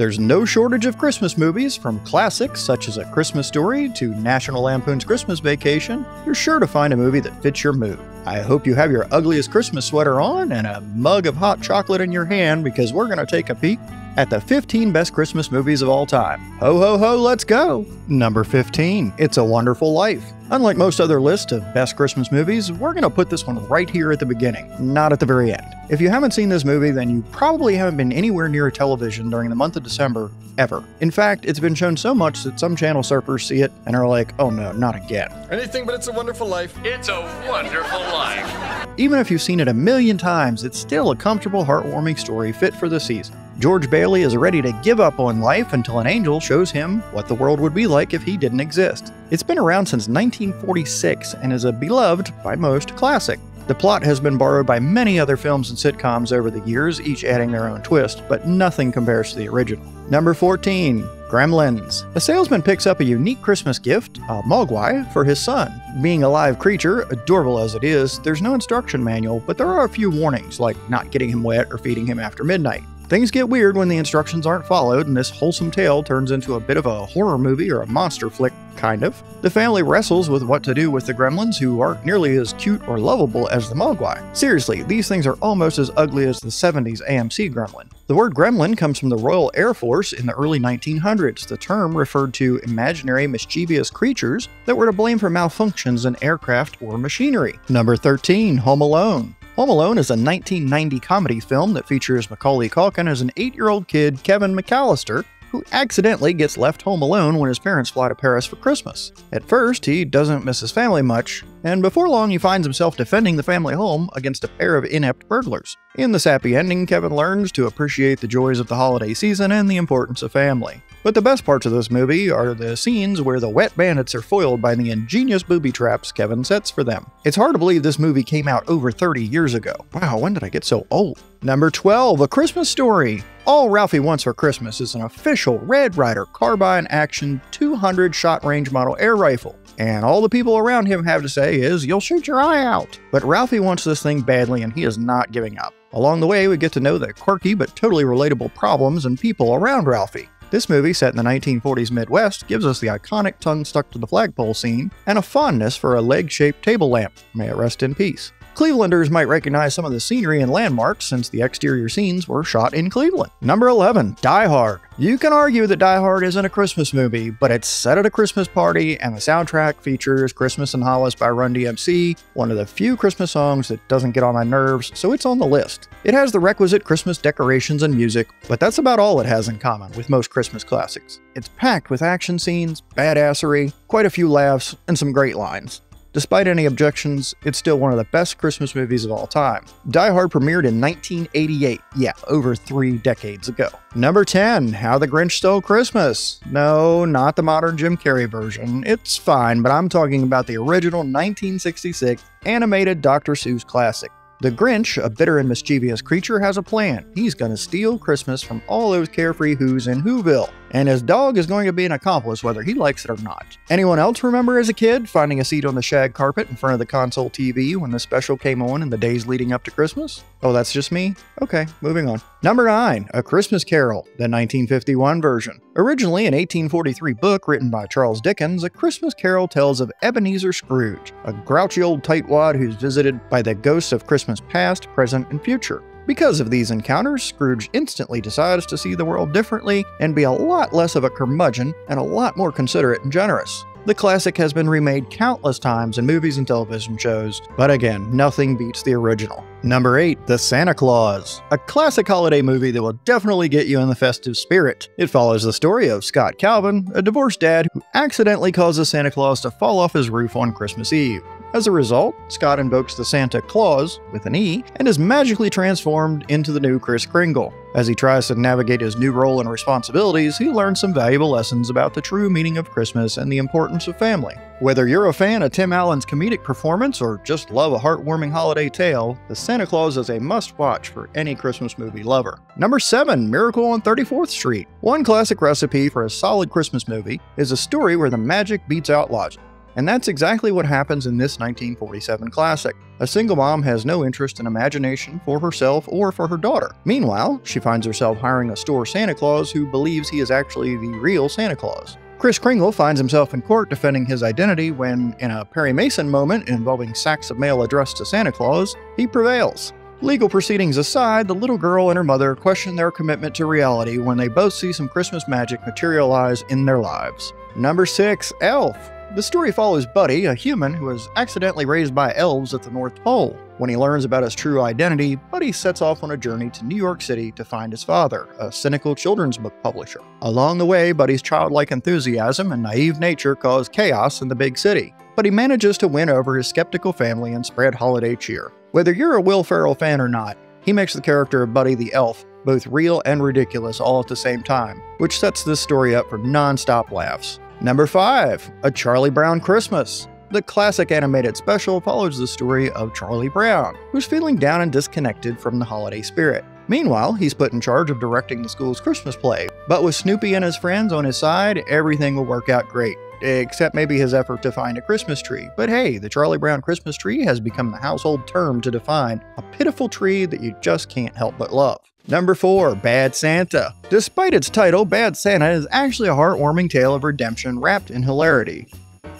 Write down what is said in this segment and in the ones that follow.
There's no shortage of Christmas movies, from classics such as A Christmas Story to National Lampoon's Christmas Vacation. You're sure to find a movie that fits your mood. I hope you have your ugliest Christmas sweater on and a mug of hot chocolate in your hand because we're going to take a peek at the 15 best Christmas movies of all time. Ho ho ho, let's go! Number 15, It's a Wonderful Life. Unlike most other lists of best Christmas movies, we're going to put this one right here at the beginning, not at the very end. If you haven't seen this movie, then you probably haven't been anywhere near a television during the month of December ever. In fact, it's been shown so much that some channel surfers see it and are like, oh no, not again. Anything but It's a Wonderful Life. It's a wonderful life. Even if you've seen it a million times, it's still a comfortable, heartwarming story fit for the season. George Bailey is ready to give up on life until an angel shows him what the world would be like if he didn't exist. It's been around since 1946 and is a beloved, by most, classic. The plot has been borrowed by many other films and sitcoms over the years, each adding their own twist, but nothing compares to the original. Number 14. Gremlins. A salesman picks up a unique Christmas gift, a mogwai, for his son. Being a live creature, adorable as it is, there's no instruction manual, but there are a few warnings, like not getting him wet or feeding him after midnight. Things get weird when the instructions aren't followed, and this wholesome tale turns into a bit of a horror movie or a monster flick, kind of. The family wrestles with what to do with the gremlins, who aren't nearly as cute or lovable as the Mogwai. Seriously, these things are almost as ugly as the 70s AMC gremlin. The word gremlin comes from the Royal Air Force in the early 1900s. The term referred to imaginary mischievous creatures that were to blame for malfunctions in aircraft or machinery. Number 13, Home Alone. Home Alone is a 1990 comedy film that features Macaulay Culkin as an eight year old kid, Kevin McAllister, who accidentally gets left home alone when his parents fly to Paris for Christmas. At first, he doesn't miss his family much, and before long, he finds himself defending the family home against a pair of inept burglars. In the sappy ending, Kevin learns to appreciate the joys of the holiday season and the importance of family. But the best parts of this movie are the scenes where the wet bandits are foiled by the ingenious booby traps Kevin sets for them. It's hard to believe this movie came out over 30 years ago. Wow, when did I get so old? Number 12, A Christmas Story. All Ralphie Wants for Christmas is an official Red Ryder carbine action 200 shot range model air rifle. And all the people around him have to say is, you'll shoot your eye out. But Ralphie wants this thing badly and he is not giving up. Along the way, we get to know the quirky but totally relatable problems and people around Ralphie. This movie, set in the 1940s Midwest, gives us the iconic tongue stuck to the flagpole scene and a fondness for a leg shaped table lamp. May it rest in peace. Clevelanders might recognize some of the scenery and landmarks since the exterior scenes were shot in Cleveland. Number 11, Die Hard. You can argue that Die Hard isn't a Christmas movie, but it's set at a Christmas party, and the soundtrack features Christmas in Hollis by Run DMC, one of the few Christmas songs that doesn't get on my nerves, so it's on the list. It has the requisite Christmas decorations and music, but that's about all it has in common with most Christmas classics. It's packed with action scenes, badassery, quite a few laughs, and some great lines. Despite any objections, it's still one of the best Christmas movies of all time. Die Hard premiered in 1988, yeah, over three decades ago. Number 10, How the Grinch Stole Christmas. No, not the modern Jim Carrey version. It's fine, but I'm talking about the original 1966 animated Dr. Seuss classic. The Grinch, a bitter and mischievous creature, has a plan. He's to steal Christmas from all those carefree Who's in Whoville. And his dog is going to be an accomplice whether he likes it or not. Anyone else remember as a kid finding a seat on the shag carpet in front of the console TV when the special came on in the days leading up to Christmas? Oh, that's just me? Okay, moving on. Number 9, A Christmas Carol, the 1951 version. Originally an 1843 book written by Charles Dickens, A Christmas Carol tells of Ebenezer Scrooge, a grouchy old tightwad who's visited by the ghosts of Christmas past, present, and future. Because of these encounters, Scrooge instantly decides to see the world differently and be a lot less of a curmudgeon and a lot more considerate and generous. The classic has been remade countless times in movies and television shows, but again, nothing beats the original. Number 8, The Santa Clause. A classic holiday movie that will definitely get you in the festive spirit. It follows the story of Scott Calvin, a divorced dad who accidentally causes Santa Claus to fall off his roof on Christmas Eve. As a result, Scott invokes the Santa Clause, with an E, and is magically transformed into the new Kris Kringle. As he tries to navigate his new role and responsibilities, he learns some valuable lessons about the true meaning of Christmas and the importance of family. Whether you're a fan of Tim Allen's comedic performance or just love a heartwarming holiday tale, The Santa Clause is a must watch for any Christmas movie lover. Number 7 Miracle on 34th Street. One classic recipe for a solid Christmas movie is a story where the magic beats out logic. And that's exactly what happens in this 1947 classic. A single mom has no interest in imagination for herself or for her daughter. Meanwhile, she finds herself hiring a store Santa Claus who believes he is actually the real Santa Claus. Kris Kringle finds himself in court defending his identity when, in a Perry Mason moment involving sacks of mail addressed to Santa Claus, he prevails. Legal proceedings aside, the little girl and her mother question their commitment to reality when they both see some Christmas magic materialize in their lives. Number 6. Elf. The story follows Buddy, a human who was accidentally raised by elves at the North Pole. When he learns about his true identity, Buddy sets off on a journey to New York City to find his father, a cynical children's book publisher. Along the way, Buddy's childlike enthusiasm and naive nature cause chaos in the big city, but he manages to win over his skeptical family and spread holiday cheer. Whether you're a Will Ferrell fan or not, he makes the character of Buddy the Elf both real and ridiculous all at the same time, which sets this story up for non stop laughs. Number 5 A Charlie Brown Christmas. The classic animated special follows the story of Charlie Brown, who's feeling down and disconnected from the holiday spirit. Meanwhile, he's put in charge of directing the school's Christmas play, but with Snoopy and his friends on his side, everything will work out great except maybe his effort to find a Christmas tree. But hey, the Charlie Brown Christmas tree has become the household term to define a pitiful tree that you just can't help but love. Number 4, Bad Santa. Despite its title, Bad Santa is actually a heartwarming tale of redemption wrapped in hilarity.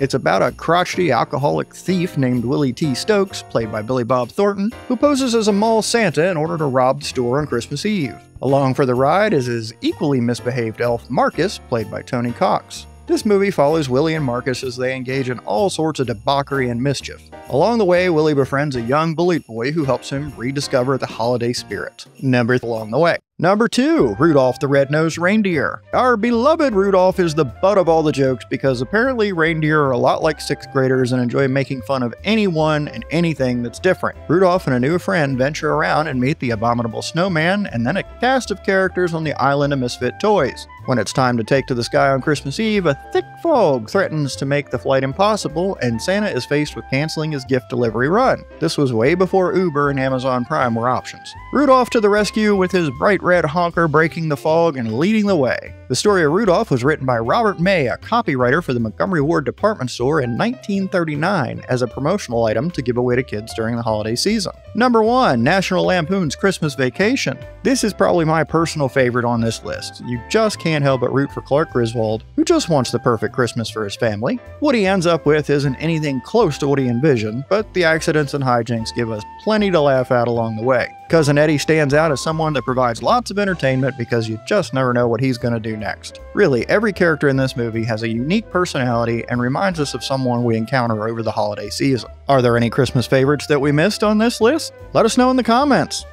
It's about a crotchety alcoholic thief named Willie T. Stokes, played by Billy Bob Thornton, who poses as a mall Santa in order to rob the store on Christmas Eve. Along for the ride is his equally misbehaved elf Marcus, played by Tony Cox. This movie follows Willie and Marcus as they engage in all sorts of debauchery and mischief. Along the way, Willie befriends a young bullied boy who helps him rediscover the holiday spirit. Number along the way. Number 2, Rudolph the Red-Nosed Reindeer. Our beloved Rudolph is the butt of all the jokes because apparently reindeer are a lot like 6th graders and enjoy making fun of anyone and anything that's different. Rudolph and a new friend venture around and meet the abominable snowman and then a cast of characters on the island of misfit toys. When it's time to take to the sky on Christmas Eve, a thick fog threatens to make the flight impossible, and Santa is faced with canceling his gift delivery run. This was way before Uber and Amazon Prime were options. Rudolph to the rescue with his bright red honker breaking the fog and leading the way. The story of Rudolph was written by Robert May, a copywriter for the Montgomery Ward department store in 1939 as a promotional item to give away to kids during the holiday season. Number 1 National Lampoon's Christmas Vacation. This is probably my personal favorite on this list. You just can't help but root for Clark Griswold, who just wants the perfect Christmas for his family. What he ends up with isn't anything close to what he envisioned, but the accidents and hijinks give us plenty to laugh at along the way. Cousin Eddie stands out as someone that provides lots of entertainment because you just never know what he's going to do next. Really, every character in this movie has a unique personality and reminds us of someone we encounter over the holiday season. Are there any Christmas favorites that we missed on this list? Let us know in the comments.